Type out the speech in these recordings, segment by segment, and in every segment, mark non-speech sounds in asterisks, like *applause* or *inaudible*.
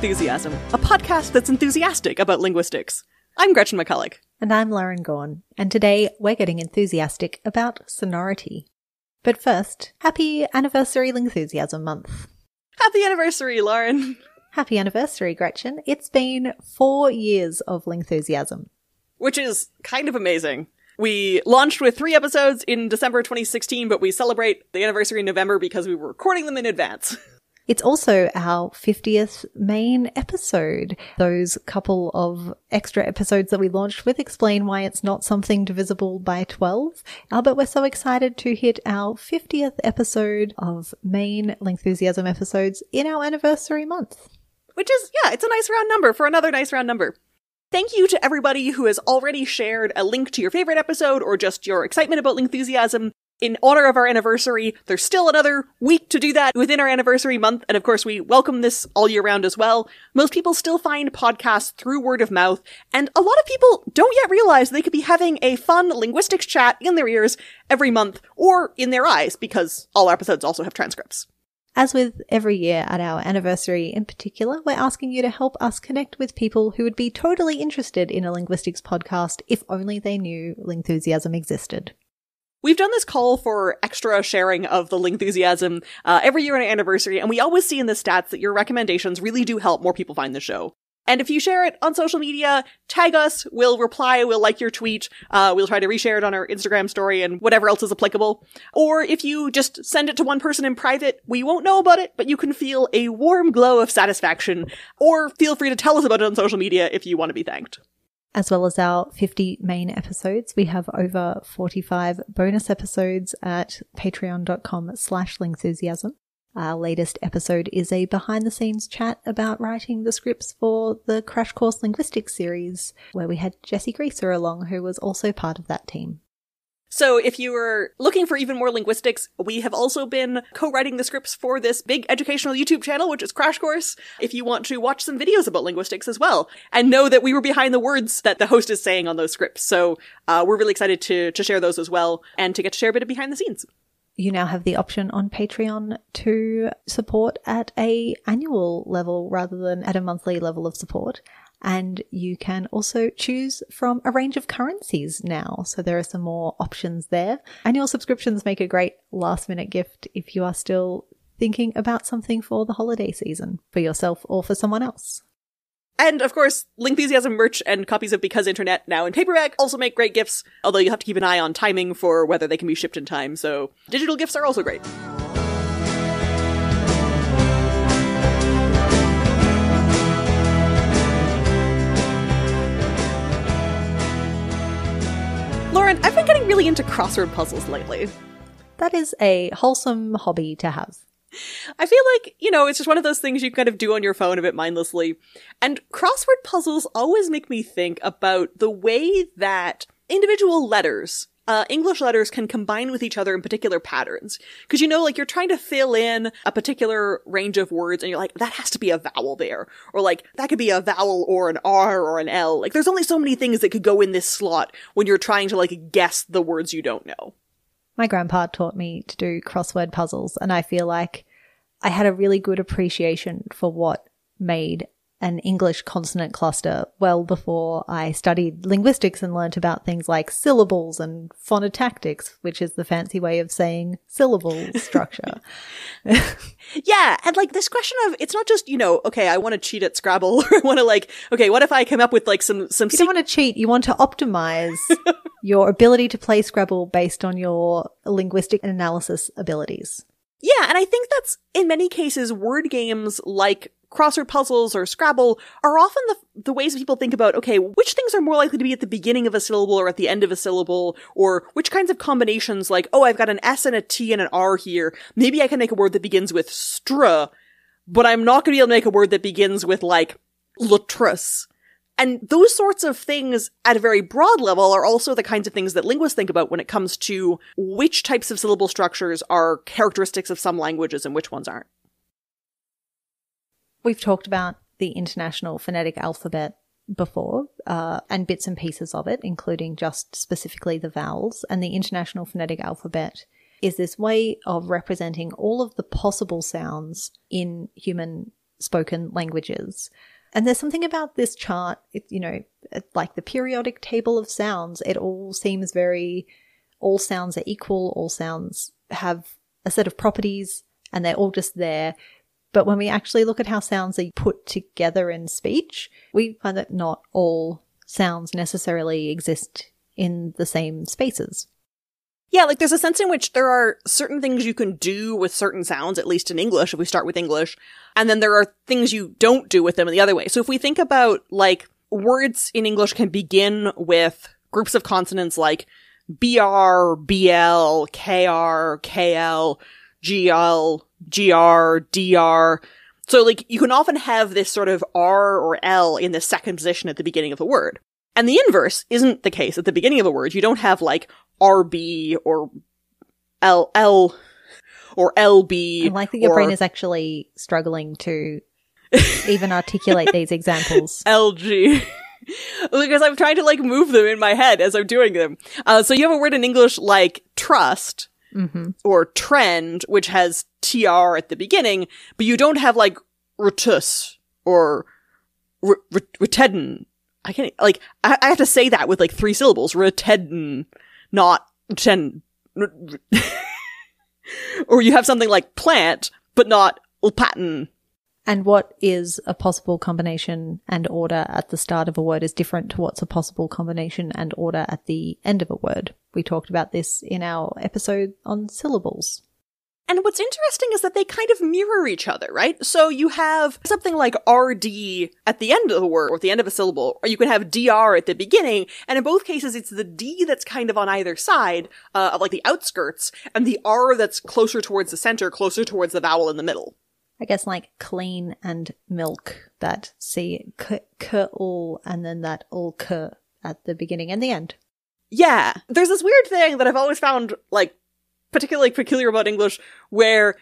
Lingthusiasm, a podcast that's enthusiastic about linguistics. I'm Gretchen McCulloch. And I'm Lauren Gawne, and today we're getting enthusiastic about sonority. But first, happy anniversary Lingthusiasm month. Happy anniversary, Lauren. Happy anniversary, Gretchen. It's been four years of Lingthusiasm. Which is kind of amazing. We launched with three episodes in December 2016, but we celebrate the anniversary in November because we were recording them in advance. *laughs* It's also our 50th main episode. Those couple of extra episodes that we launched with explain why it's not something divisible by 12. Uh, but we're so excited to hit our 50th episode of main Lingthusiasm episodes in our anniversary month. Which is, yeah, it's a nice round number for another nice round number. Thank you to everybody who has already shared a link to your favorite episode or just your excitement about Lingthusiasm in honor of our anniversary. There's still another week to do that within our anniversary month. And of course, we welcome this all year round as well. Most people still find podcasts through word of mouth. And a lot of people don't yet realize they could be having a fun linguistics chat in their ears every month or in their eyes because all our episodes also have transcripts. As with every year at our anniversary in particular, we're asking you to help us connect with people who would be totally interested in a linguistics podcast if only they knew Lingthusiasm existed. We've done this call for extra sharing of the Lingthusiasm uh, every year on our anniversary, and we always see in the stats that your recommendations really do help more people find the show. And if you share it on social media, tag us, we'll reply, we'll like your tweet, uh, we'll try to reshare it on our Instagram story and whatever else is applicable. Or if you just send it to one person in private, we won't know about it, but you can feel a warm glow of satisfaction. Or feel free to tell us about it on social media if you want to be thanked. As well as our 50 main episodes, we have over 45 bonus episodes at patreon.com slash lingthusiasm. Our latest episode is a behind the scenes chat about writing the scripts for the Crash Course Linguistics series, where we had Jessi Grieser along, who was also part of that team. So if you are looking for even more linguistics, we have also been co-writing the scripts for this big educational YouTube channel, which is Crash Course. If you want to watch some videos about linguistics as well, and know that we were behind the words that the host is saying on those scripts. So uh, we're really excited to to share those as well, and to get to share a bit of behind the scenes. You now have the option on Patreon to support at a annual level rather than at a monthly level of support. And you can also choose from a range of currencies now. So there are some more options there. Annual subscriptions make a great last minute gift if you are still thinking about something for the holiday season for yourself or for someone else. And of course, Lingthusiasm merch and copies of Because Internet now in paperback also make great gifts, although you have to keep an eye on timing for whether they can be shipped in time, so digital gifts are also great. Really into crossword puzzles lately. That is a wholesome hobby to have. I feel like, you know, it's just one of those things you kind of do on your phone a bit mindlessly. And crossword puzzles always make me think about the way that individual letters, uh, English letters can combine with each other in particular patterns. Cause you know, like you're trying to fill in a particular range of words and you're like, that has to be a vowel there. Or like, that could be a vowel or an R or an L. Like there's only so many things that could go in this slot when you're trying to like guess the words you don't know. My grandpa taught me to do crossword puzzles, and I feel like I had a really good appreciation for what made an English consonant cluster well before I studied linguistics and learnt about things like syllables and phonotactics, which is the fancy way of saying syllable *laughs* structure. *laughs* yeah, and like this question of it's not just you know okay I want to cheat at Scrabble *laughs* or I want to like okay what if I come up with like some some you don't want to cheat you want to optimize your ability to play Scrabble based on your linguistic analysis abilities. Yeah, and I think that's in many cases word games like crossword puzzles or Scrabble are often the the ways people think about okay, which things are more likely to be at the beginning of a syllable or at the end of a syllable, or which kinds of combinations like oh, I've got an S and a T and an R here. Maybe I can make a word that begins with stra, but I'm not going to be able to make a word that begins with like lutrus. And those sorts of things at a very broad level are also the kinds of things that linguists think about when it comes to which types of syllable structures are characteristics of some languages and which ones aren't. We've talked about the International Phonetic Alphabet before, uh, and bits and pieces of it, including just specifically the vowels. And the International Phonetic Alphabet is this way of representing all of the possible sounds in human spoken languages. And there's something about this chart, it, you know, like the periodic table of sounds, it all seems very, all sounds are equal, all sounds have a set of properties, and they're all just there. But when we actually look at how sounds are put together in speech, we find that not all sounds necessarily exist in the same spaces. Yeah, like there's a sense in which there are certain things you can do with certain sounds, at least in English, if we start with English, and then there are things you don't do with them in the other way. So if we think about like words in English can begin with groups of consonants like BR, BL, KR, KL, GL, GR, DR. So like you can often have this sort of R or L in the second position at the beginning of a word. And the inverse isn't the case at the beginning of a word. You don't have like RB or LL or LB. I like that your or brain is actually struggling to even articulate these examples. *laughs* LG. because I'm trying to like move them in my head as I'm doing them. Uh, so you have a word in English like trust hmm or trend, which has tr at the beginning, but you don't have like retus or re-. I can't like I, I have to say that with like three syllables. Retedden, not ten. *laughs* or you have something like plant, but not ulpatten. And what is a possible combination and order at the start of a word is different to what's a possible combination and order at the end of a word. We talked about this in our episode on syllables. And what's interesting is that they kind of mirror each other, right? So you have something like RD at the end of the word, or at the end of a syllable, or you can have DR at the beginning, and in both cases it's the D that's kind of on either side, uh, of like the outskirts, and the R that's closer towards the center, closer towards the vowel in the middle. I guess like clean and milk, that C, k, k, all, and then that all k at the beginning and the end. Yeah. There's this weird thing that I've always found, like, particularly peculiar about English, where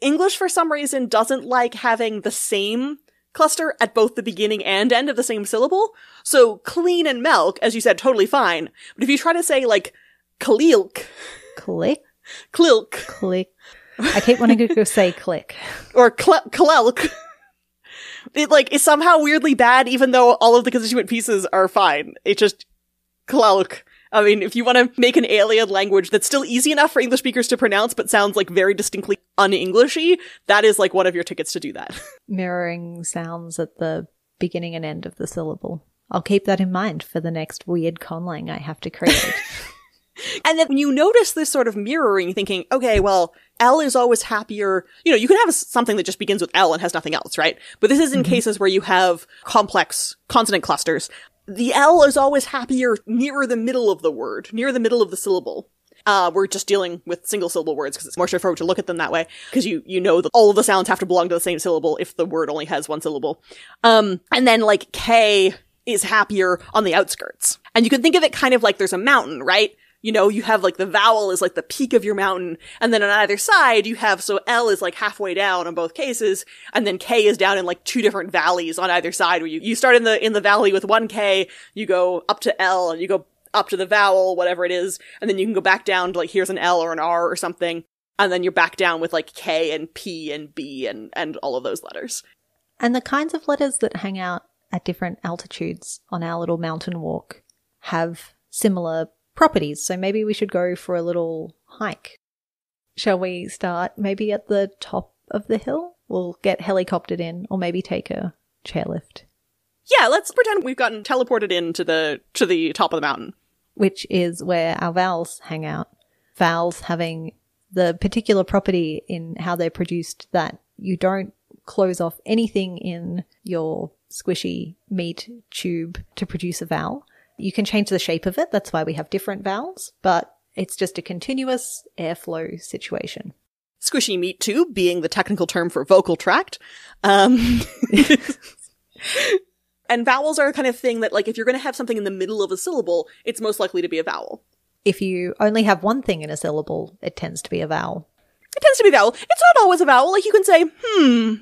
English for some reason doesn't like having the same cluster at both the beginning and end of the same syllable. So clean and milk, as you said, totally fine. But if you try to say like klilk, Click, klilk, click. I keep wanting to go say click. *laughs* or cle- klelk, it like is somehow weirdly bad, even though all of the constituent pieces are fine. It just klelk. I mean, if you want to make an alien language that's still easy enough for English speakers to pronounce, but sounds like very distinctly un-Englishy, that is like one of your tickets to do that. *laughs* Mirroring sounds at the beginning and end of the syllable. I'll keep that in mind for the next weird conlang I have to create. *laughs* And then when you notice this sort of mirroring, thinking, okay, well, L is always happier. You know, you can have something that just begins with L and has nothing else, right? But this is in cases where you have complex consonant clusters. The L is always happier nearer the middle of the word, near the middle of the syllable. Uh, we're just dealing with single syllable words because it's more straightforward to look at them that way. Because you, you know that all of the sounds have to belong to the same syllable if the word only has one syllable. Um, and then like K is happier on the outskirts. And you can think of it kind of like there's a mountain, right? You know, you have like the vowel is like the peak of your mountain, and then on either side you have so L is like halfway down on both cases, and then K is down in like two different valleys on either side where you, you start in the in the valley with one K, you go up to L, and you go up to the vowel, whatever it is, and then you can go back down to like here's an L or an R or something, and then you're back down with like K and P and B and and all of those letters. and the kinds of letters that hang out at different altitudes on our little mountain walk have similar properties. So maybe we should go for a little hike. Shall we start maybe at the top of the hill? We'll get helicoptered in or maybe take a chairlift, Yeah, let's pretend we've gotten teleported into the to the top of the mountain. which is where our vowels hang out. Vowels having the particular property in how they're produced that you don't close off anything in your squishy meat tube to produce a vowel. You can change the shape of it. That's why we have different vowels, but it's just a continuous airflow situation. Squishy meat tube being the technical term for vocal tract. Um, *laughs* and vowels are a kind of thing that, like, if you're going to have something in the middle of a syllable, it's most likely to be a vowel. If you only have one thing in a syllable, it tends to be a vowel. It tends to be a vowel. It's not always a vowel. Like, you can say, hmm.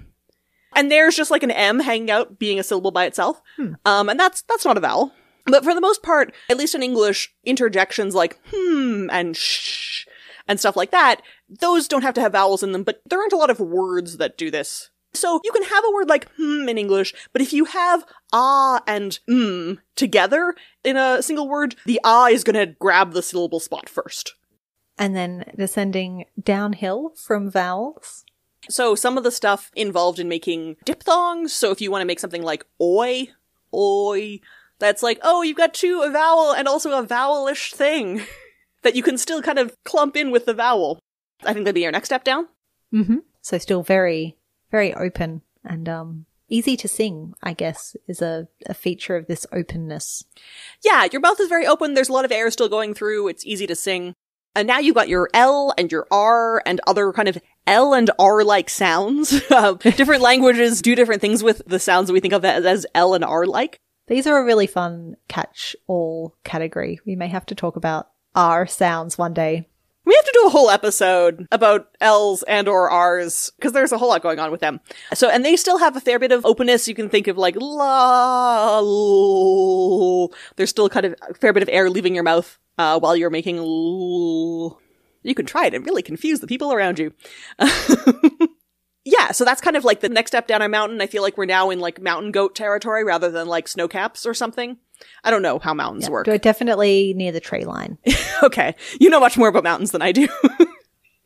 And there's just like an M hanging out being a syllable by itself. Um, and that's, that's not a vowel. But for the most part, at least in English, interjections like hmm and shh and stuff like that, those don't have to have vowels in them, but there aren't a lot of words that do this. So you can have a word like hmm in English, but if you have ah and mm together in a single word, the ah is going to grab the syllable spot first. And then descending downhill from vowels. So some of the stuff involved in making diphthongs. So if you want to make something like oi, oi, that's like, oh, you've got two a vowel and also a vowelish thing *laughs* that you can still kind of clump in with the vowel. I think that'd be our next step down. Mm-hmm. So still very, very open and um, easy to sing, I guess, is a, a feature of this openness. Yeah, your mouth is very open. There's a lot of air still going through. It's easy to sing. And now you've got your L and your R and other kind of L and R like sounds. *laughs* Uh, different languages do different things with the sounds that we think of as L and R like. These are a really fun catch all category. We may have to talk about R sounds one day. We have to do a whole episode about L's and or R's because there's a whole lot going on with them. So, and they still have a fair bit of openness. You can think of like la. l- There's still kind of a fair bit of air leaving your mouth uh, while you're making. l- You can try it and really confuse the people around you. *laughs* yeah, so that's kind of like the next step down a mountain. I feel like we're now in like mountain goat territory rather than like snow caps or something. I don't know how mountains Yeah, work. Definitely near the tree line. *laughs* okay. You know much more about mountains than I do.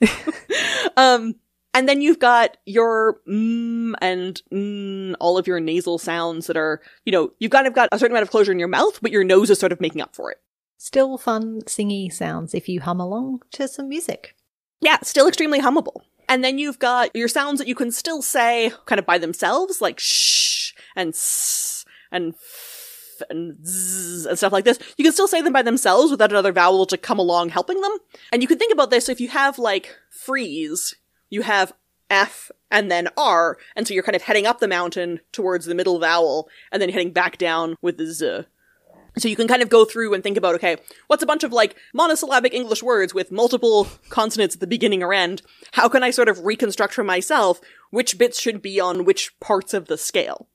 *laughs* um, and then you've got your mm and mm, all of your nasal sounds that are, you know, you've kind of got a certain amount of closure in your mouth, but your nose is sort of making up for it. Still fun singy sounds if you hum along to some music. Yeah, still extremely hummable. And then you've got your sounds that you can still say kind of by themselves, like shh and s and f and z and stuff like this. You can still say them by themselves without another vowel to come along helping them. And you can think about this if you have like freeze, you have F and then R, and so you're kind of heading up the mountain towards the middle vowel and then heading back down with the Z. So you can kind of go through and think about, okay, what's a bunch of like monosyllabic English words with multiple consonants at the beginning or end? How can I sort of reconstruct for myself which bits should be on which parts of the scale?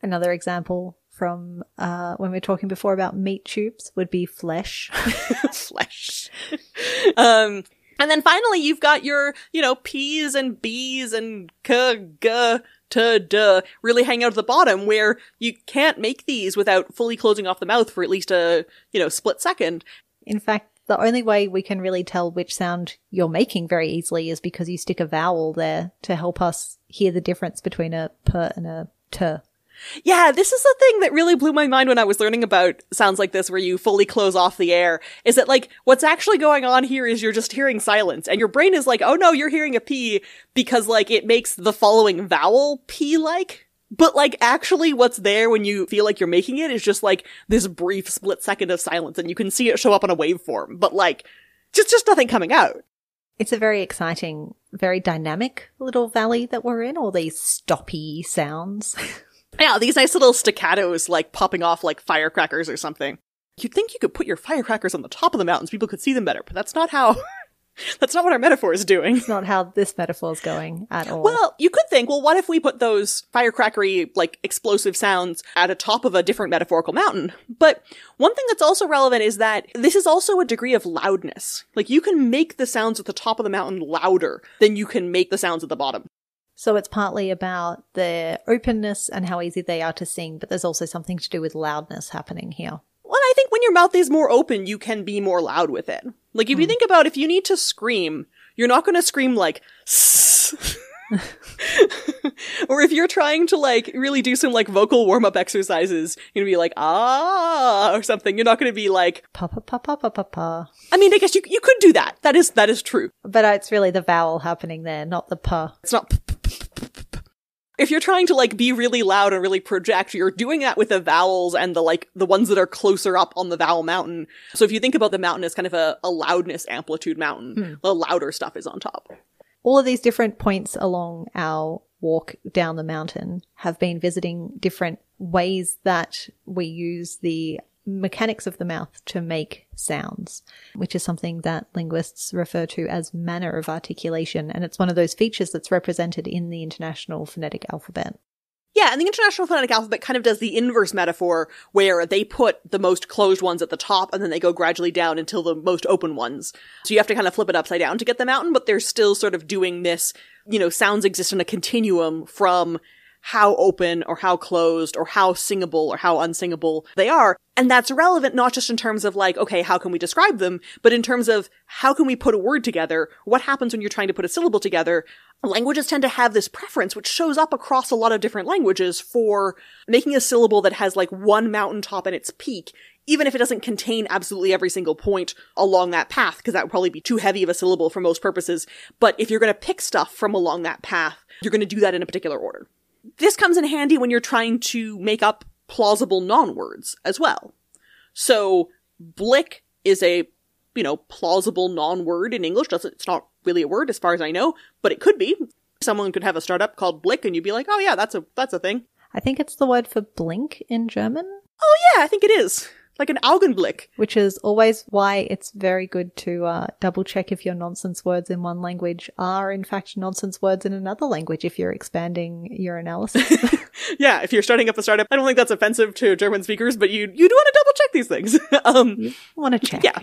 Another example from uh, when we were talking before about meat tubes would be flesh. *laughs* Flesh. *laughs* um, and then finally you've got your, you know, P's and B's and K, G, T, D really hang out at the bottom where you can't make these without fully closing off the mouth for at least a, you know, split second. In fact, the only way we can really tell which sound you're making very easily is because you stick a vowel there to help us hear the difference between a p and a t. Yeah, this is the thing that really blew my mind when I was learning about sounds like this where you fully close off the air. Is that like, what's actually going on here is you're just hearing silence and your brain is like, oh no, you're hearing a P because like it makes the following vowel P-like. But like actually what's there when you feel like you're making it is just like this brief split second of silence and you can see it show up on a waveform. But like, just, just nothing coming out. It's a very exciting, very dynamic little valley that we're in, all these stoppy sounds. *laughs* Yeah, these nice little staccatos like popping off like firecrackers or something. You'd think you could put your firecrackers on the top of the mountains, people could see them better, but that's not how. *laughs* that's not what our metaphor is doing. it's not how this metaphor is going at all. Well, you could think, well, what if we put those firecrackery, like explosive sounds at a top of a different metaphorical mountain? But one thing that's also relevant is that this is also a degree of loudness. Like you can make the sounds at the top of the mountain louder than you can make the sounds at the bottom. So it's partly about their openness and how easy they are to sing, but there's also something to do with loudness happening here. Well, I think when your mouth is more open, you can be more loud with it. Like if you think about if you need to scream, you're not going to scream like *laughs* or if you're trying to like really do some like vocal warm up exercises, you're going to be like ah or something. You're not going to be like Pa pa pa pa pa pa pa. I mean, I guess you you could do that. That is that is true. But it's really the vowel happening there, not the pa. It's not if you're trying to like be really loud and really project, you're doing that with the vowels and the like the ones that are closer up on the vowel mountain. So if you think about the mountain as kind of a, a loudness amplitude mountain, hmm. the louder stuff is on top. All of these different points along our walk down the mountain have been visiting different ways that we use the mechanics of the mouth to make sounds, which is something that linguists refer to as manner of articulation. And it's one of those features that's represented in the International Phonetic Alphabet. Yeah, and the International Phonetic Alphabet kind of does the inverse metaphor where they put the most closed ones at the top and then they go gradually down until the most open ones. So you have to kind of flip it upside down to get the mountain, but they're still sort of doing this, you know, sounds exist in a continuum from how open or how closed or how singable or how unsingable they are. And that's relevant not just in terms of like, okay, how can we describe them, but in terms of how can we put a word together? What happens when you're trying to put a syllable together? Languages tend to have this preference, which shows up across a lot of different languages for making a syllable that has like one mountaintop and its peak, even if it doesn't contain absolutely every single point along that path, because that would probably be too heavy of a syllable for most purposes. But if you're going to pick stuff from along that path, you're going to do that in a particular order. This comes in handy when you're trying to make up plausible non-words as well. So, blick is a, you know, plausible non-word in English. Doesn't, it's not really a word as far as I know, but it could be. Someone could have a startup called Blick and you'd be like, oh yeah, that's a, that's a thing. I think it's the word for blink in German. Oh yeah, I think it is. Like an Augenblick. Which is always why it's very good to uh, double check if your nonsense words in one language are in fact nonsense words in another language if you're expanding your analysis. *laughs* yeah, if you're starting up a startup, I don't think that's offensive to German speakers, but you you do want to double check these things. *laughs* um, want to check. Yeah.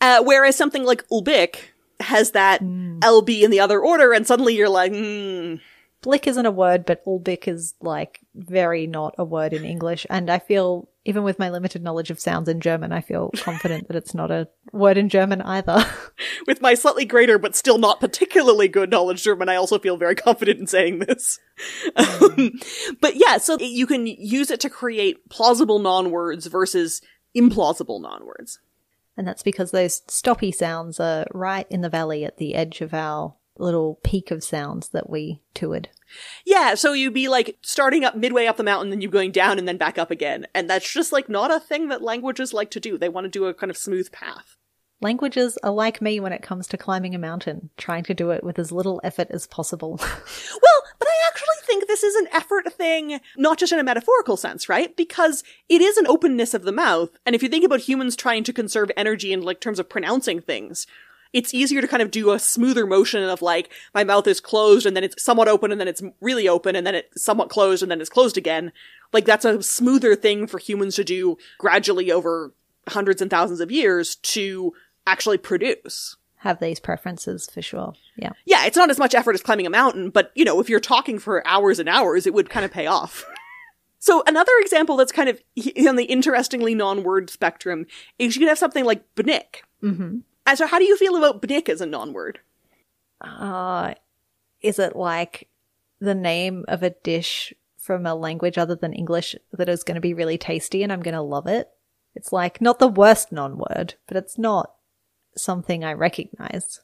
Uh, whereas something like Ulbik has that mm. LB in the other order, and suddenly you're like, hmm. Blick isn't a word, but Ulbik is like very not a word in English. And I feel, even with my limited knowledge of sounds in German, I feel confident that it's not a word in German either. *laughs* with my slightly greater but still not particularly good knowledge German, I also feel very confident in saying this. *laughs* Um, but yeah, so you can use it to create plausible non-words versus implausible non-words. And that's because those stoppy sounds are right in the valley at the edge of our little peak of sounds that we toured. Yeah, so you'd be like starting up midway up the mountain, then you're going down and then back up again. And that's just like not a thing that languages like to do. They want to do a kind of smooth path. Languages are like me when it comes to climbing a mountain, trying to do it with as little effort as possible. *laughs* well, but I actually think this is an effort thing, not just in a metaphorical sense, right? Because it is an openness of the mouth. And if you think about humans trying to conserve energy in like terms of pronouncing things, it's easier to kind of do a smoother motion of like my mouth is closed and then it's somewhat open and then it's really open and then it's somewhat closed and then it's closed again. Like that's a smoother thing for humans to do gradually over hundreds and thousands of years to actually produce. Have these preferences for sure. Yeah. Yeah, it's not as much effort as climbing a mountain, but you know, if you're talking for hours and hours, it would kind of pay off. *laughs* So another example that's kind of on the interestingly non-word spectrum is you could have something like bnick. Mm-hmm. And so how do you feel about bnick as a non-word? Uh, is it like the name of a dish from a language other than English that is going to be really tasty and I'm going to love it? It's like not the worst non-word, but it's not something I recognize.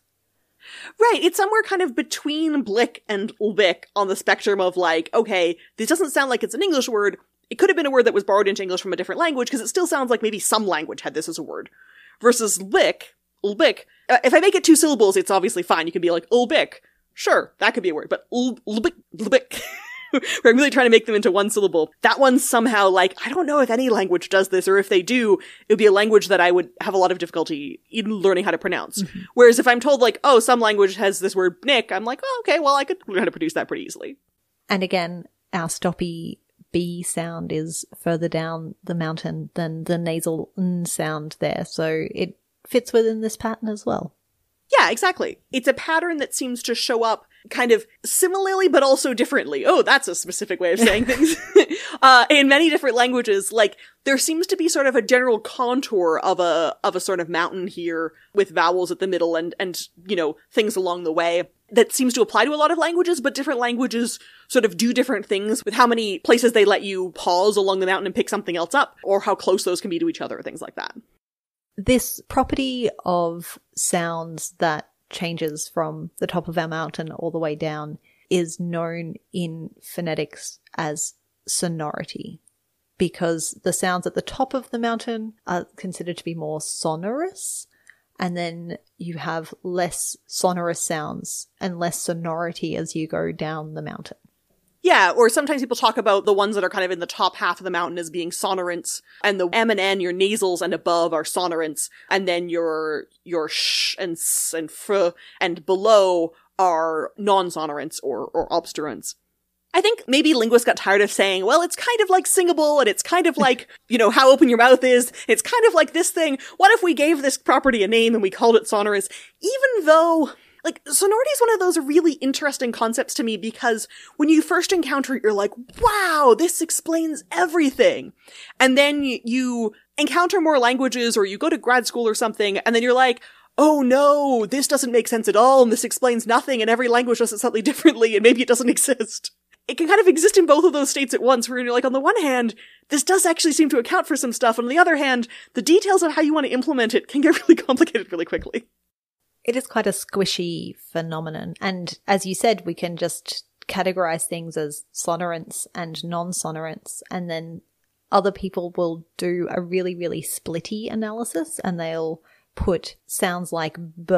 Right, it's somewhere kind of between blick and ulbik on the spectrum of like, okay, this doesn't sound like it's an English word. It could have been a word that was borrowed into English from a different language because it still sounds like maybe some language had this as a word. Versus lick, ulbik. Uh, if I make it two syllables, it's obviously fine. You can be like ulbik. Sure, that could be a word, but ulbik, ulbik. *laughs* where I'm really trying to make them into one syllable. That one somehow, like, I don't know if any language does this, or if they do, it would be a language that I would have a lot of difficulty in learning how to pronounce. Mm-hmm. Whereas if I'm told, like, oh, some language has this word nick, I'm like, oh, okay, well, I could learn how to produce that pretty easily. And again, our stoppy B sound is further down the mountain than the nasal N sound there, so it fits within this pattern as well. Yeah, exactly. It's a pattern that seems to show up kind of similarly but also differently. Oh, that's a specific way of saying *laughs* things. *laughs* uh, in many different languages, like there seems to be sort of a general contour of a of a sort of mountain here with vowels at the middle and and you know things along the way that seems to apply to a lot of languages, but different languages sort of do different things with how many places they let you pause along the mountain and pick something else up, or how close those can be to each other, things like that. This property of sounds that changes from the top of our mountain all the way down is known in phonetics as sonority because the sounds at the top of the mountain are considered to be more sonorous and then you have less sonorous sounds and less sonority as you go down the mountain. Yeah, or sometimes people talk about the ones that are kind of in the top half of the mountain as being sonorants, and the M and N, your nasals and above are sonorants, and then your your sh and s and f and below are non-sonorants or or obstruents. I think maybe linguists got tired of saying, well, it's kind of like singable and it's kind of *laughs* like, you know, how open your mouth is. It's kind of like this thing. What if we gave this property a name and we called it sonorous? Even though like sonority is one of those really interesting concepts to me because when you first encounter it, you're like, wow, this explains everything. And then you encounter more languages or you go to grad school or something and then you're like, oh no, this doesn't make sense at all and this explains nothing and every language does it slightly *laughs* differently and maybe it doesn't exist. It can kind of exist in both of those states at once where you're like, on the one hand, this does actually seem to account for some stuff. And on the other hand, the details of how you want to implement it can get *laughs* really complicated really quickly. It is quite a squishy phenomenon. And as you said, we can just categorize things as sonorants and non-sonorants. And then other people will do a really, really splitty analysis and they'll put sounds like b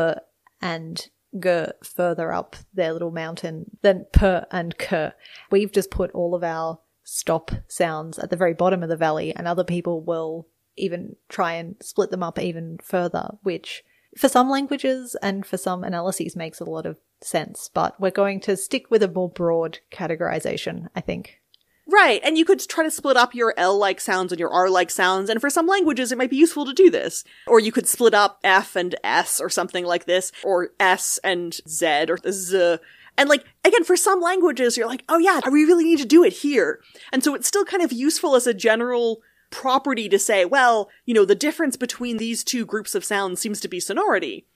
and g further up their little mountain than p and k. We've just put all of our stop sounds at the very bottom of the valley and other people will even try and split them up even further, which for some languages and for some analyses makes a lot of sense, but we're going to stick with a more broad categorization, I think. Right, and you could try to split up your L-like sounds and your R-like sounds, and for some languages it might be useful to do this. Or you could split up F and S or something like this, or S and Z or Z. And like, again, for some languages, you're like, oh yeah, we really need to do it here. And so it's still kind of useful as a general property to say, well, you know, the difference between these two groups of sounds seems to be sonority.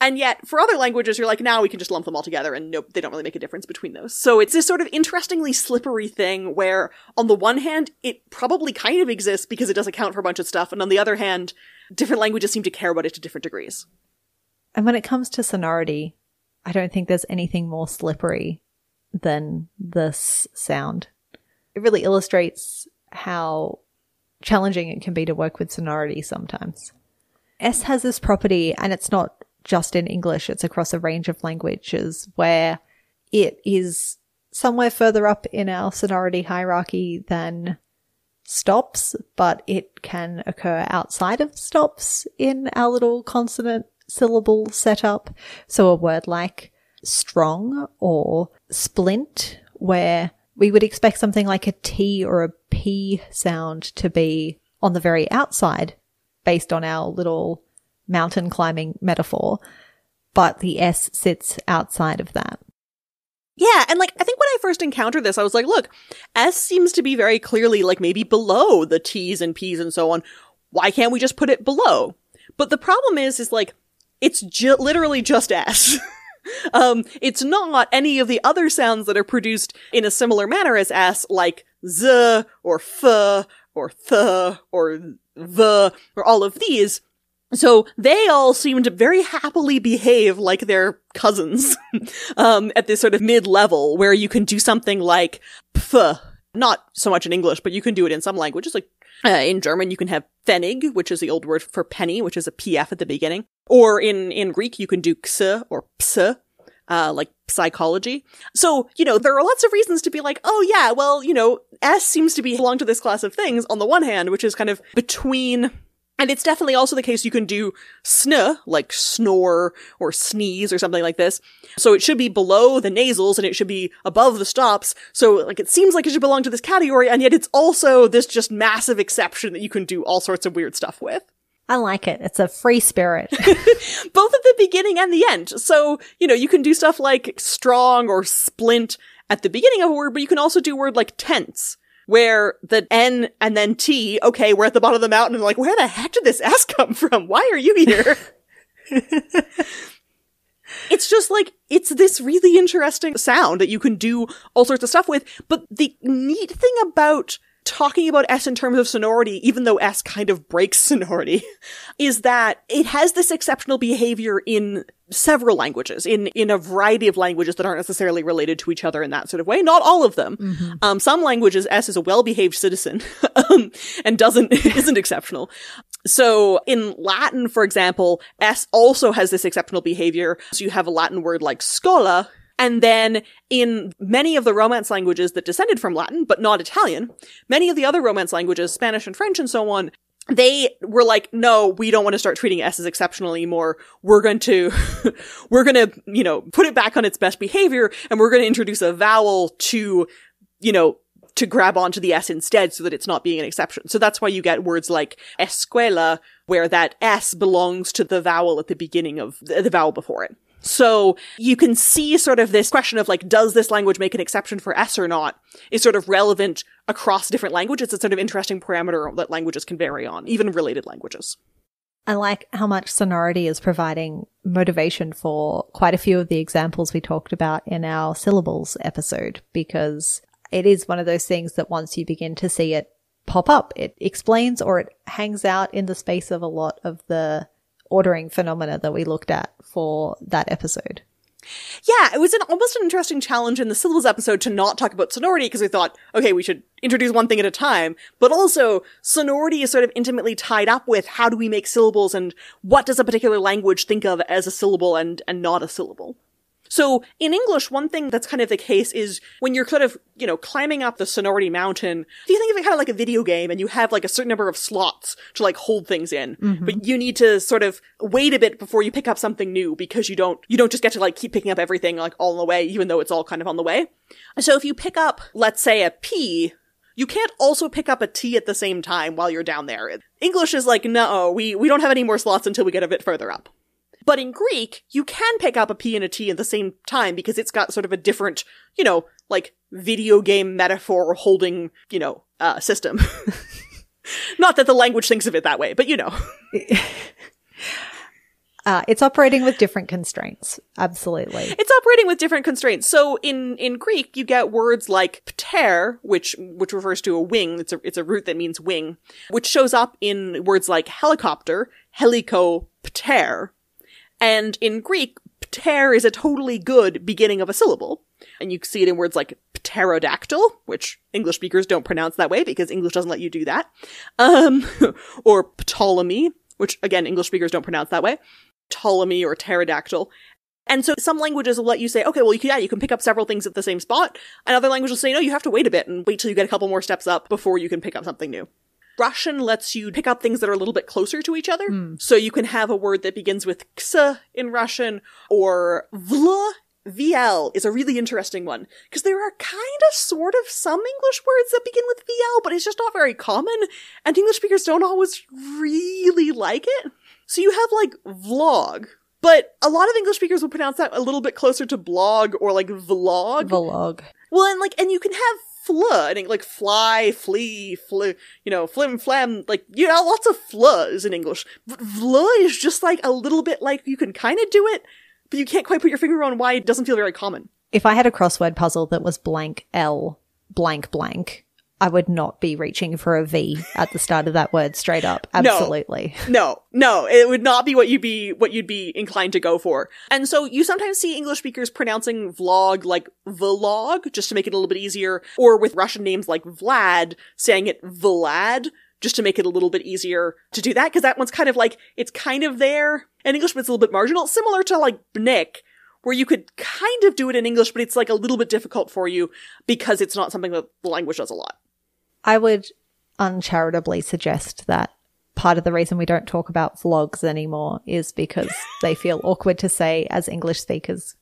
And yet, for other languages, you're like, now we can just lump them all together and nope, they don't really make a difference between those. So it's this sort of interestingly slippery thing where, on the one hand, it probably kind of exists because it does account for a bunch of stuff, and on the other hand, different languages seem to care about it to different degrees. And when it comes to sonority, I don't think there's anything more slippery than this sound. It really illustrates how challenging it can be to work with sonority sometimes. S has this property, and it's not just in English, it's across a range of languages where it is somewhere further up in our sonority hierarchy than stops, but it can occur outside of stops in our little consonant syllable setup. So a word like strong or splint, where we would expect something like a T or a P sound to be on the very outside based on our little mountain climbing metaphor, but the S sits outside of that. Yeah, and like I think when I first encountered this, I was like, look, S seems to be very clearly like maybe below the T's and P's and so on. Why can't we just put it below? But the problem is, is like, it's ju- literally just S. *laughs* um, it's not any of the other sounds that are produced in a similar manner as S, like Z or F or Th or the or all of these. So they all seem to very happily behave like their cousins *laughs* um, at this sort of mid level where you can do something like pf, not so much in English, but you can do it in some languages. Like uh, in German, you can have Pfennig, which is the old word for penny, which is a pf at the beginning. Or in in Greek, you can do x or ps, uh, like psychology. So, you know, there are lots of reasons to be like, oh yeah, well, you know, S seems to be belong to this class of things on the one hand, which is kind of between and it's definitely also the case you can do sn, like snore or sneeze or something like this. So it should be below the nasals and it should be above the stops. So like it seems like it should belong to this category and yet it's also this just massive exception that you can do all sorts of weird stuff with. I like it. It's a free spirit. *laughs* *laughs* Both at the beginning and the end. So, you know, you can do stuff like strong or splint at the beginning of a word, but you can also do word like tense where the N and then T, okay, we're at the bottom of the mountain and like, where the heck did this *laughs* S come from? Why are you here? *laughs* it's just like, it's this really interesting sound that you can do all sorts of stuff with. But the neat thing about talking about S in terms of sonority, even though S kind of breaks *laughs* sonority, is that it has this exceptional behavior in several languages, in, in a variety of languages that aren't necessarily related to each other in that sort of way. Not all of them. Mm-hmm. Um, some languages, S is a well-behaved citizen, *laughs* um, and doesn't, *laughs* isn't exceptional. So in Latin, for example, S also has this exceptional behavior. So you have a Latin word like scola, and then in many of the Romance languages that descended from Latin, but not Italian, many of the other Romance languages, Spanish and French and so on, they were like, no, we don't want to start treating S as exceptional anymore. We're going to, *laughs* we're going to, you know, put it back on its best behavior and we're going to introduce a vowel to you know, to grab onto the S instead so that it's not being an exception. So that's why you get words like escuela, where that S belongs to the vowel at the beginning of the, the vowel before it. So you can see sort of this question of like, does this language make an exception for S or not is sort of relevant across different languages. It's a sort of interesting parameter that languages can vary on, even related languages. I like how much sonority is providing motivation for quite a few of the examples we talked about in our syllables episode because it is one of those things that once you begin to see it pop up, it explains or it hangs out in the space of a lot of the ordering phenomena that we looked at for that episode. Yeah, it was an almost an interesting challenge in the syllables episode to not talk about sonority because we thought, okay, we should introduce one thing at a time. But also, sonority is sort of intimately tied up with how do we make syllables and what does a particular language think of as a syllable and, and not a syllable. So in English, one thing that's kind of the case is when you're kind of, you know, climbing up the sonority mountain, do you think of it kind of like a video game and you have like a certain number of slots to like hold things in, mm-hmm. but you need to sort of wait a bit before you pick up something new because you don't, you don't just get to like keep picking up everything like all the way, even though it's all kind of on the way. So if you pick up, let's say a P, you can't also pick up a T at the same time while you're down there. English is like, no, we, we don't have any more slots until we get a bit further up. But in Greek, you can pick up a P and a T at the same time because it's got sort of a different, you know, like video game metaphor holding, you know, uh, system. *laughs* Not that the language thinks of it that way, but you know. *laughs* Uh, it's operating with different constraints. Absolutely. It's operating with different constraints. So in, in Greek, you get words like pter, which, which refers to a wing. It's a, it's a root that means wing, which shows up in words like helicopter, helicopter, and in Greek, pter is a totally good beginning of a syllable. And you see it in words like pterodactyl, which English speakers don't pronounce that way because English doesn't let you do that. Um, *laughs* or Ptolemy, which again, English speakers don't pronounce that way. Ptolemy or pterodactyl. And so some languages will let you say, okay, well, you can, yeah, you can pick up several things at the same spot. And other languages will say, no, you have to wait a bit and wait till you get a couple more steps up before you can pick up something new. Russian lets you pick up things that are a little bit closer to each other. Mm. So you can have a word that begins with x in Russian or vl. VL is a really interesting one because there are kind of sort of some English words that begin with VL, but it's just not very common and English speakers don't always really like it. So you have like vlog, but a lot of English speakers will pronounce that a little bit closer to blog or like vlog. Vlog. Well, and like, and you can have fla, and like fly, flee, fl, you know, flim, flam, like, you know, lots of flas in English. But vla is just like a little bit like you can kind of do it, but you can't quite put your finger on why it doesn't feel very common. If I had a crossword puzzle that was blank L, blank blank, I would not be reaching for a V at the start of that word straight up. Absolutely. No, no, no, it would not be what you'd be, what you'd be inclined to go for. And so you sometimes see English speakers pronouncing vlog like vlog just to make it a little bit easier, or with Russian names like Vlad saying it Vlad just to make it a little bit easier to do that because that one's kind of like, it's kind of there. In English, but it's a little bit marginal, similar to like Bnick, where you could kind of do it in English, but it's like a little bit difficult for you because it's not something that the language does a lot. I would uncharitably suggest that part of the reason we don't talk about vlogs anymore is because *laughs* they feel awkward to say as English speakers.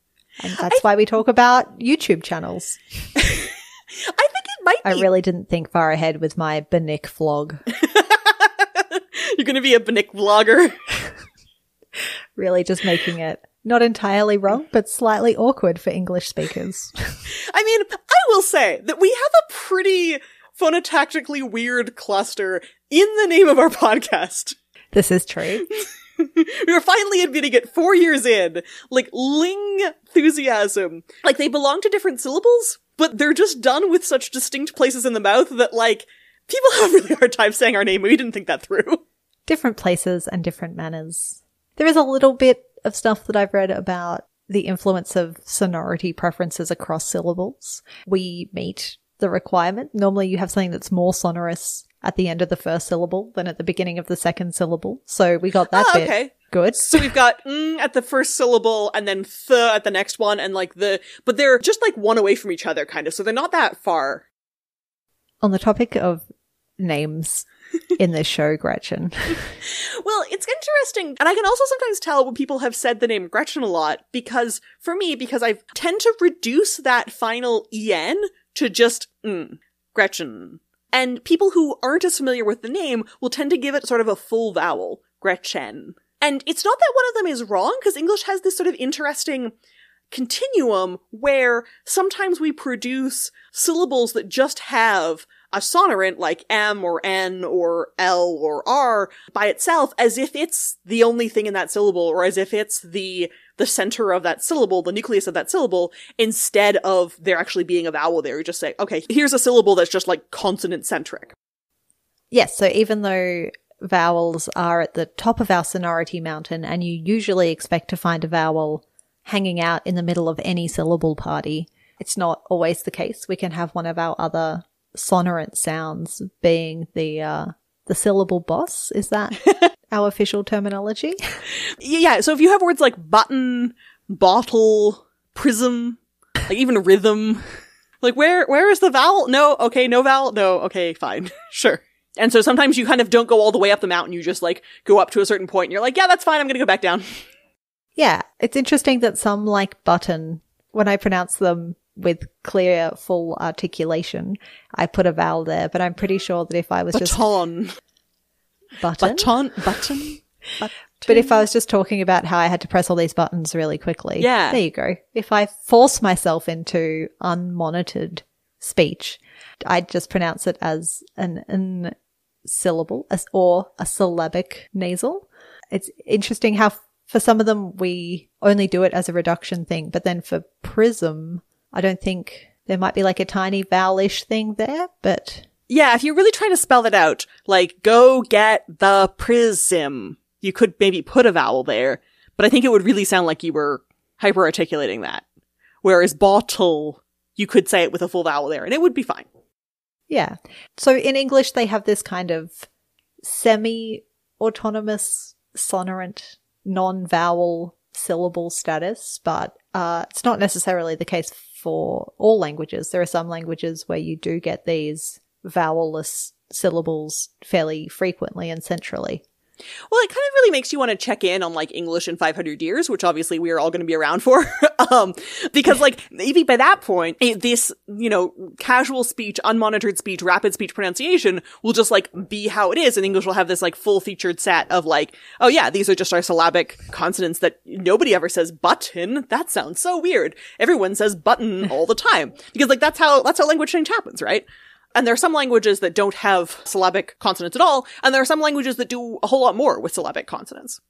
And that's I, why we talk about YouTube channels. *laughs* I think it might be. I really didn't think far ahead with my Benick vlog. *laughs* You're going to be a Benick vlogger. really just making it not entirely wrong, but slightly awkward for English speakers. I mean, I will say that we have a pretty phonotactically weird cluster in the name of our podcast. This is true. *laughs* we were finally admitting it four years in. Like, ling enthusiasm. Like, they belong to different syllables, but they're just done with such distinct places in the mouth that, like, people *laughs* have a really hard time saying our name. We didn't think that through. Different places and different manners. There is a little bit of stuff that I've read about the influence of sonority preferences across syllables. We meet the requirement. Normally you have something that's more sonorous at the end of the first syllable than at the beginning of the second syllable. So we got that oh, bit. Okay. Good. So we've got mm at the first syllable and then th at the next one and like the, but they're just like one away from each other kind of. So they're not that far. On the topic of names *laughs* in this show, Gretchen. *laughs* well, it's interesting. And I can also sometimes tell when people have said the name Gretchen a lot because for me, because I tend to reduce that final en to just mm, Gretchen. And people who aren't as familiar with the name will tend to give it sort of a full vowel, Gretchen. And it's not that one of them is wrong, because English has this sort of interesting continuum where sometimes we produce syllables that just have a sonorant like M or N or L or R by itself as if it's the only thing in that syllable or as if it's the the center of that syllable, the nucleus of that syllable, instead of there actually being a vowel there. You just say, okay, here's a syllable that's just like consonant centric. Yes, so even though vowels are at the top of our sonority mountain and you usually expect to find a vowel hanging out in the middle of any syllable party, it's not always the case. We can have one of our other sonorant sounds being the uh, the syllable boss. Is that *laughs* our official terminology? Yeah, so if you have words like button, bottle, prism, like even rhythm, like where where is the vowel? No, okay, no vowel. No, okay, fine. *laughs* sure. And so sometimes you kind of don't go all the way up the mountain, you just like go up to a certain point and you're like, yeah, that's fine, I'm going to go back down. Yeah, it's interesting that some like button when I pronounce them with clear, full articulation, I put a vowel there, but I'm pretty sure that if I was just Baton. button, Baton. Button. but if I was just talking about how I had to press all these buttons really quickly, Yeah. there you go. If I force myself into unmonitored speech, I'd just pronounce it as an n syllable as, or a syllabic nasal. It's interesting how f- for some of them we only do it as a reduction thing, but then for prism, I don't think there might be like a tiny vowelish thing there, but Yeah, if you're really trying to spell it out, like go get the prism, you could maybe put a vowel there, but I think it would really sound like you were hyper articulating that. Whereas bottle, you could say it with a full vowel there and it would be fine. Yeah. So in English, they have this kind of semi autonomous sonorant non vowel syllable status, but uh, it's not necessarily the case for all languages. There are some languages where you do get these vowelless syllables fairly frequently and centrally. Well, it kind of really makes you want to check in on like English in 500 years, which obviously we are all going to be around for. *laughs* um, because like maybe by that point, this, you know, casual speech, unmonitored speech, rapid speech pronunciation will just like be how it is. And English will have this like full featured set of like, oh yeah, these are just our syllabic consonants that nobody ever says button. That sounds so weird. Everyone says button all the time because like that's how, that's how language change happens, right? And there are some languages that don't have syllabic consonants at all, and there are some languages that do a whole lot more with syllabic consonants.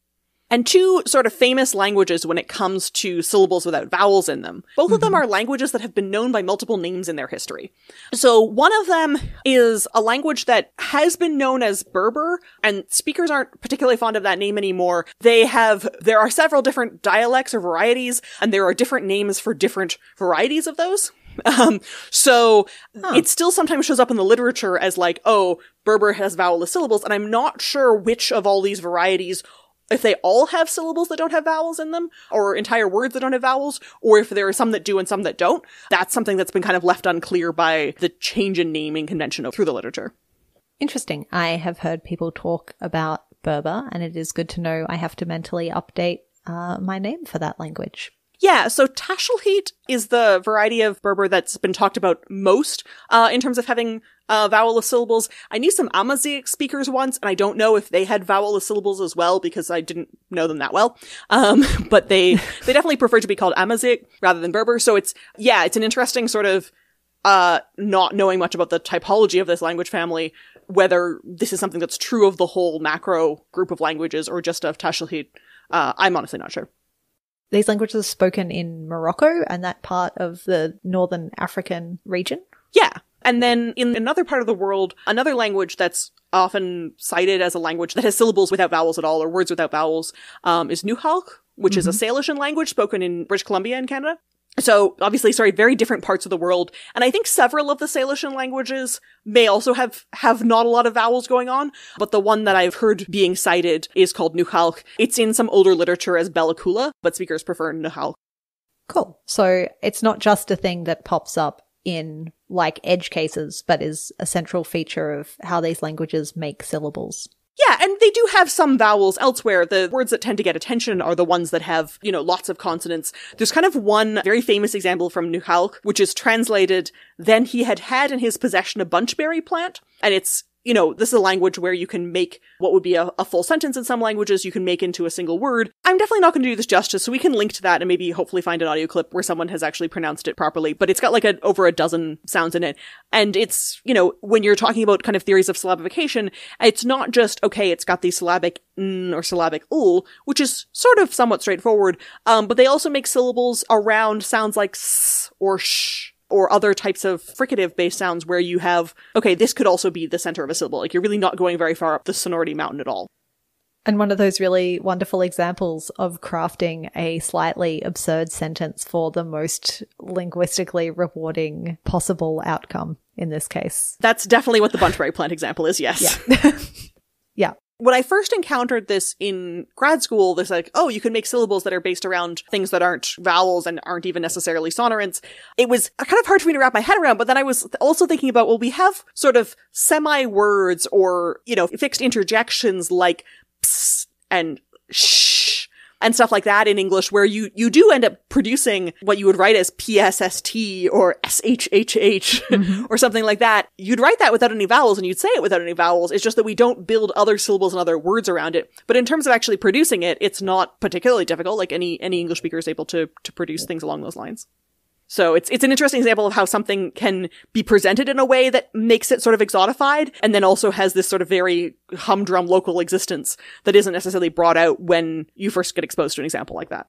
And two sort of famous languages when it comes to syllables without vowels in them. Both of them mm-hmm. are languages that have been known by multiple names in their history. So one of them is a language that has been known as Berber, and speakers aren't particularly fond of that name anymore. They have, there are several different dialects or varieties, and there are different names for different varieties of those. Um, so it still sometimes shows up in the literature as like, oh, Berber has vowelless syllables, and I'm not sure which of all these varieties, if they all have syllables that don't have vowels in them, or entire words that don't have vowels, or if there are some that do and some that don't. That's something that's been kind of left unclear by the change in naming convention through the literature. Interesting. I have heard people talk about Berber, and it is good to know I have to mentally update uh, my name for that language. Yeah, so Tashelhiyt is the variety of Berber that's been talked about most uh, in terms of having uh, vowelless syllables. I knew some Amazigh speakers once, and I don't know if they had vowelless syllables as well because I didn't know them that well. Um, *laughs* but they *laughs* they definitely prefer to be called Amazigh rather than Berber. So it's yeah, it's an interesting sort of uh, not knowing much about the typology of this language family, whether this is something that's true of the whole macro group of languages or just of Tashelhiyt. Uh, I'm honestly not sure. These languages are spoken in Morocco and that part of the northern African region. Yeah. And then in another part of the world, another language that's often cited as a language that has syllables without vowels at all or words without vowels um, is Nuxalk, which is a Salishan language spoken in British Columbia in Canada. So obviously, sorry, very different parts of the world. And I think several of the Salishan languages may also have, have not a lot of vowels going on. But the one that I've heard being cited is called Nuxalk. It's in some older literature as Bella Coola, but speakers prefer Nuxalk. Cool. So it's not just a thing that pops up in like edge cases, but is a central feature of how these languages make syllables. Yeah, and they do have some vowels elsewhere. The words that tend to get attention are the ones that have, you know, lots of consonants. There's kind of one very famous example from Nuxalk, which is translated, then he had had in his possession a bunchberry plant, and it's you know, this is a language where you can make what would be a, a, full sentence in some languages, you can make into a single word. I'm definitely not going to do this justice, so we can link to that and maybe hopefully find an audio clip where someone has actually pronounced it properly. But it's got like a, over a dozen sounds in it. And it's, you know, when you're talking about kind of theories of syllabification, it's not just, okay, it's got the syllabic n or syllabic ul, which is sort of somewhat straightforward, um, but they also make syllables around sounds like s or sh or other types of fricative based sounds where you have, okay, this could also be the center of a syllable. Like you're really not going very far up the sonority mountain at all. And one of those really wonderful examples of crafting a slightly absurd sentence for the most linguistically rewarding possible outcome in this case. That's definitely what the bunchberry plant example is, yes. Yeah. *laughs* yeah when I first encountered this in grad school, this like, oh, you can make syllables that are based around things that aren't vowels and aren't even necessarily sonorants. It was kind of hard for me to wrap my head around, but then I was also thinking about, well, we have sort of semi words or, you know, fixed interjections like ps and shh and stuff like that in English where you, you do end up producing what you would write as PSST or SHHH mm-hmm. or something like that. You'd write that without any vowels and you'd say it without any vowels. It's just that we don't build other syllables and other words around it. But in terms of actually producing it, it's not particularly difficult. Like any, any English speaker is able to, to produce things along those lines. So it's it's an interesting example of how something can be presented in a way that makes it sort of exotified and then also has this sort of very humdrum local existence that isn't necessarily brought out when you first get exposed to an example like that.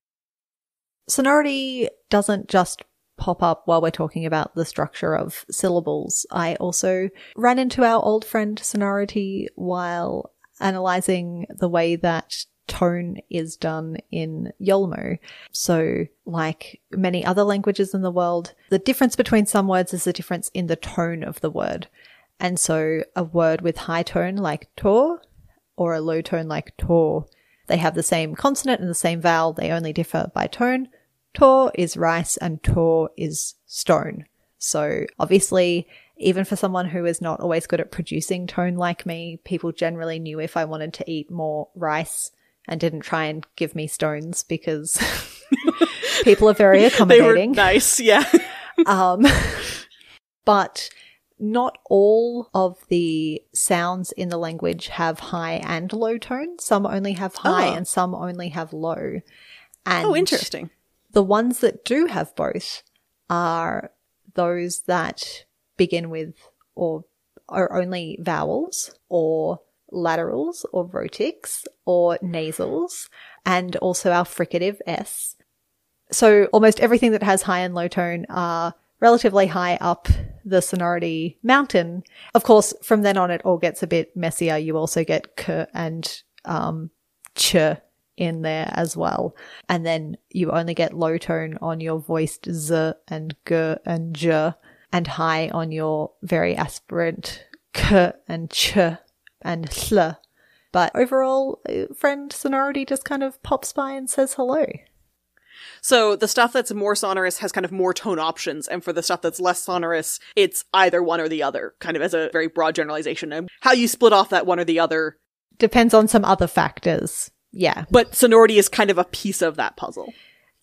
Sonority doesn't just pop up while we're talking about the structure of syllables. I also ran into our old friend sonority while analyzing the way that tone is done in Yolmo. So, like many other languages in the world, the difference between some words is the difference in the tone of the word. And so, a word with high tone like tor or a low tone like tor, they have the same consonant and the same vowel, they only differ by tone. Tor is rice and tor is stone. So, obviously, even for someone who is not always good at producing tone like me, people generally knew if I wanted to eat more rice, and didn't try and give me stones because *laughs* people are very *laughs* accommodating. nice, yeah. *laughs* um, but not all of the sounds in the language have high and low tone. Some only have high oh. and some only have low. And oh, interesting. The ones that do have both are those that begin with or are only vowels or laterals or rhotics or nasals, and also our fricative S. So almost everything that has high and low tone are relatively high up the sonority mountain. Of course, from then on, it all gets a bit messier. You also get k and um, ch in there as well. And then you only get low tone on your voiced z and g and j, and high on your very aspirant k and ch and hl. But overall, uh, friend sonority just kind of pops by and says hello. So the stuff that's more sonorous has kind of more tone options, and for the stuff that's less sonorous, it's either one or the other, kind of as a very broad generalization. And how you split off that one or the other depends on some other factors. Yeah. But sonority is kind of a piece of that puzzle.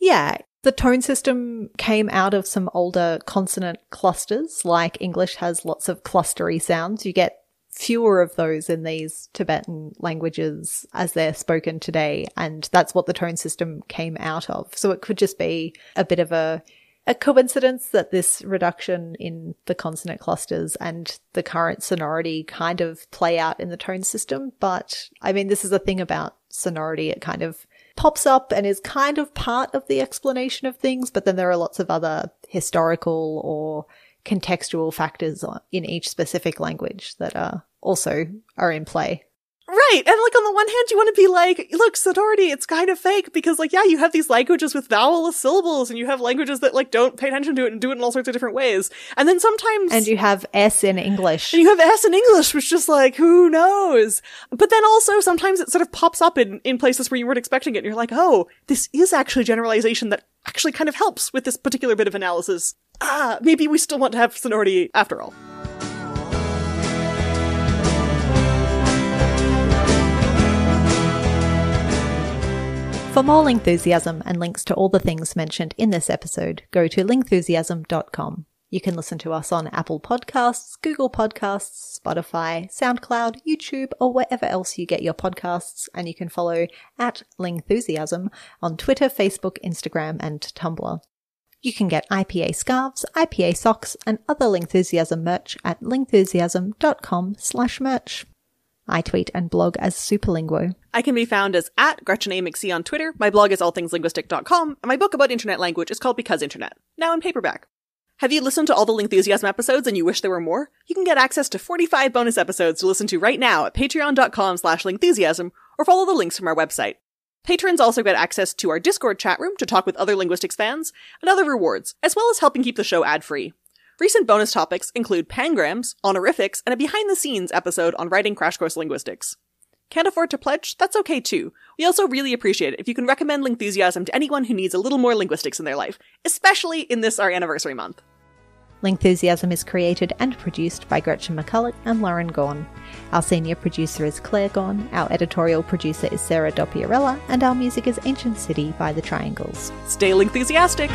Yeah. The tone system came out of some older consonant clusters, like English has lots of clustery sounds. You get fewer of those in these Tibetan languages as they're spoken today. And that's what the tone system came out of. So it could just be a bit of a, a coincidence that this reduction in the consonant clusters and the current sonority kind of play out in the tone system. But I mean, this is a thing about sonority. It kind of pops up and is kind of part of the explanation of things, but then there are lots of other historical or contextual factors in each specific language that are also are in play. Right. And like on the one hand, you want to be like, look, sonority, it's kind of fake because like, yeah, you have these languages with vowelless syllables and you have languages that like don't pay attention to it and do it in all sorts of different ways. And then sometimes. And you have S in English. And you have S in English, which just like, who knows? But then also sometimes it sort of pops up in, in places where you weren't expecting it and you're like, oh, this is actually generalization that actually kind of helps with this particular bit of analysis ah, maybe we still want to have sonority after all. For more Lingthusiasm and links to all the things mentioned in this episode, go to lingthusiasm.com. You can listen to us on Apple Podcasts, Google Podcasts, Spotify, SoundCloud, YouTube, or wherever else you get your podcasts, and you can follow at Lingthusiasm on Twitter, Facebook, Instagram, and Tumblr. You can get IPA scarves, IPA socks, and other Lingthusiasm merch at lingthusiasm.com slash merch. I tweet and blog as Superlinguo. I can be found as at GretchenAMcC on Twitter. My blog is allthingslinguistic.com, and my book about internet language is called Because Internet, now in paperback. Have you listened to all the Lingthusiasm episodes and you wish there were more? You can get access to 45 bonus episodes to listen to right now at patreon.com slash lingthusiasm or follow the links from our website. Patrons also get access to our Discord chat room to talk with other linguistics fans and other rewards, as well as helping keep the show ad-free. Recent bonus topics include pangrams, honorifics, and a behind-the-scenes episode on writing Crash Course Linguistics. Can't afford to pledge? That's okay too. We also really appreciate it if you can recommend Lingthusiasm to anyone who needs a little more linguistics in their life, especially in this our anniversary month. Lingthusiasm is created and produced by Gretchen McCulloch and Lauren Gawne. Our senior producer is Claire Gawne, our editorial producer is Sarah Dopierala, and our music is Ancient City by The Triangles. Stay Lingthusiastic!